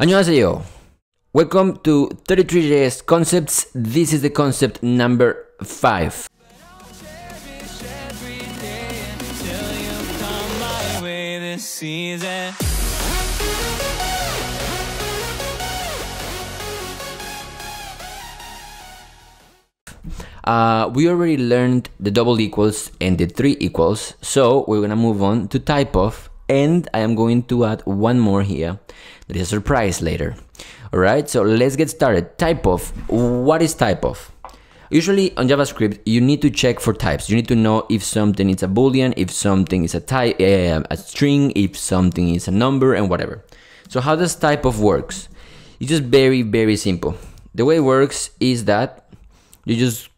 안녕하세요. Welcome to 33JS Concepts. This is the concept number 5. Uh, we already learned the double equals and the three equals, so we're gonna move on to type of, and I am going to add one more here. That is a surprise later. Alright, so let's get started. Type of. What is type of? Usually on JavaScript, you need to check for types. You need to know if something is a boolean, if something is a type, uh, a string, if something is a number, and whatever. So how does type of works? It's just very very simple. The way it works is that you just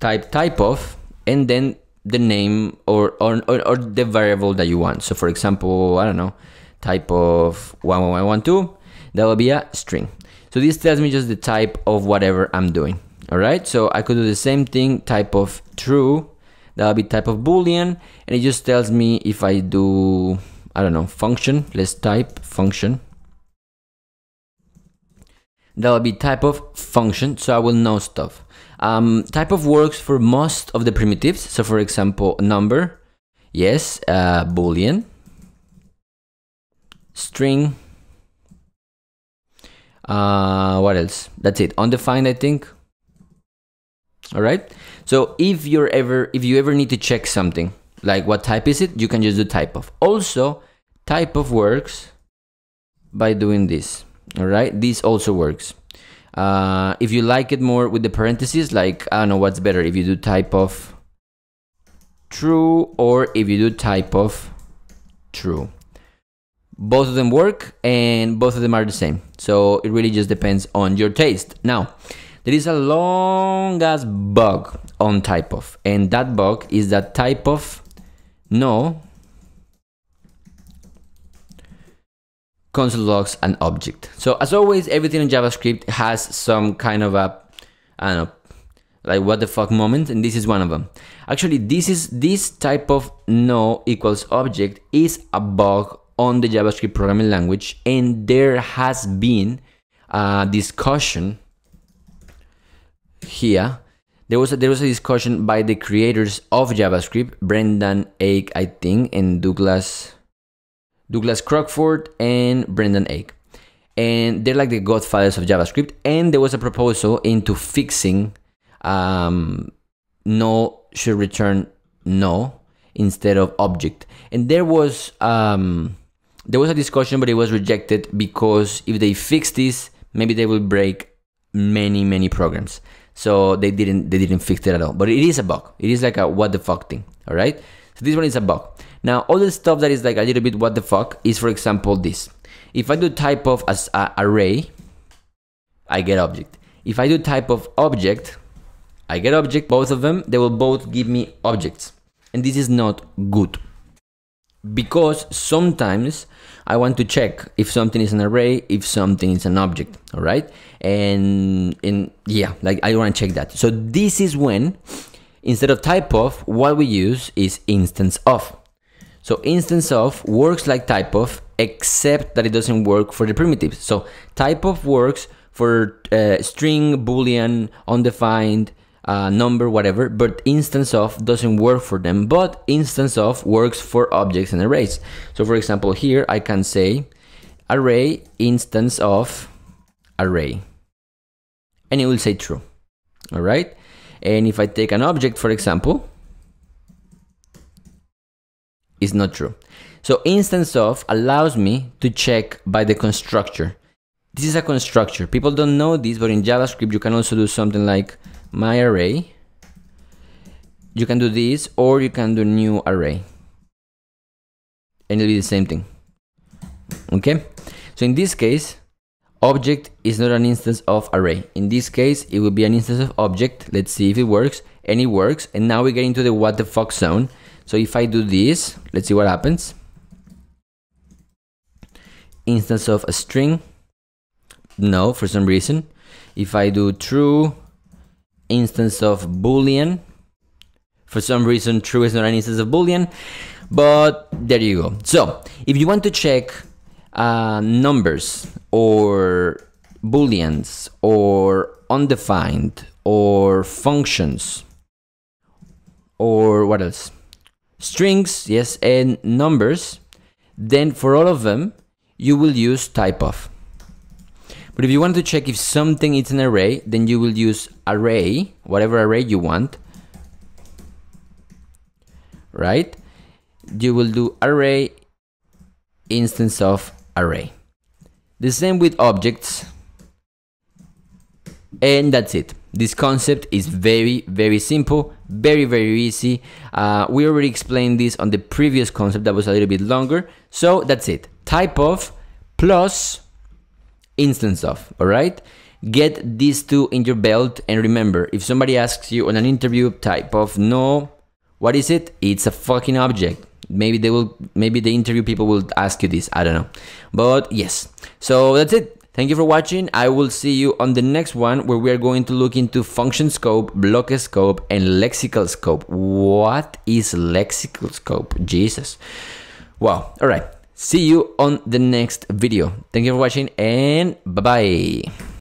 type type of and then the name or, or, or, or the variable that you want. So for example, I don't know, type of 11112, that will be a string. So this tells me just the type of whatever I'm doing. All right, so I could do the same thing, type of true, that'll be type of boolean, and it just tells me if I do, I don't know, function, let's type function. That'll be type of function, so I will know stuff. Um, type of works for most of the primitives. So for example, number, yes, uh, boolean, string, uh, what else? That's it. Undefined, I think. All right. So if you're ever, if you ever need to check something, like what type is it, you can just do type of. Also, type of works by doing this. All right. This also works. Uh, if you like it more with the parentheses, like, I don't know what's better, if you do type of true or if you do type of true. Both of them work and both of them are the same. So it really just depends on your taste. Now, there is a long ass bug on type of, and that bug is that type of null console logs an object. So as always, everything in JavaScript has some kind of a, I don't know, like what the fuck moment, and this is one of them. Actually, this is this type of null equals object is a bug on the JavaScript programming language, and there has been a discussion here. There was a, there was a discussion by the creators of JavaScript, Brendan Eich, I think, and Douglas Douglas Crockford and Brendan Eich. And they're like the godfathers of JavaScript. And there was a proposal into fixing um, null should return null instead of object. And there was um, there was a discussion, but it was rejected because if they fix this, maybe they will break many many programs. So they didn't they didn't fix it at all. But it is a bug. It is like a what the fuck thing. All right. So this one is a bug. Now, all the stuff that is like a little bit what the fuck is, for example, this. If I do type of as a array, I get object. If I do type of object, I get object. Both of them, they will both give me objects. And this is not good. Because sometimes I want to check if something is an array, if something is an object, all right? And, and yeah, like I want to check that. So this is when Instead of type of, what we use is instance of. So instance of works like type of, except that it doesn't work for the primitives. So type of works for uh, string, boolean, undefined, uh, number, whatever, but instance of doesn't work for them, but instance of works for objects and arrays. So for example, here I can say array instance of array, and it will say true. All right. And if I take an object, for example, it's not true. So instance of allows me to check by the constructor. This is a constructor. People don't know this, but in JavaScript you can also do something like my array. You can do this, or you can do new array. And it'll be the same thing. Okay? So in this case, Object is not an instance of array. In this case, it will be an instance of object. Let's see if it works. And it works. And now we get into the what the fuck zone. So if I do this, let's see what happens. Instance of a string. No, for some reason. If I do true, instance of boolean. For some reason, true is not an instance of boolean. But there you go. So if you want to check uh, numbers or booleans or undefined or functions or what else? Strings yes and numbers. Then for all of them you will use type of. But if you want to check if something is an array then you will use array whatever array you want. Right? You will do array instance of array. The same with objects. And that's it. This concept is very very simple very very easy. Uh, we already explained this on the previous concept that was a little bit longer. So that's it. Type of plus instance of all right? Get these two in your belt and remember if somebody asks you on an interview type of null what is it? It's a fucking object maybe they will maybe the interview people will ask you this i don't know but yes so that's it Thank you for watching. I will see you on the next one where we are going to look into function scope, block scope, and lexical scope. What is lexical scope? Jesus. Wow. All right. See you on the next video. Thank you for watching and bye bye.